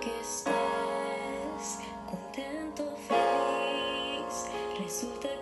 que estás contento, feliz, resulta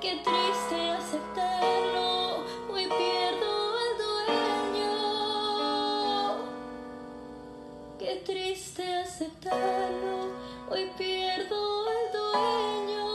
Qué triste aceptarlo, hoy pierdo al dueño. Qué triste aceptarlo, hoy pierdo al dueño.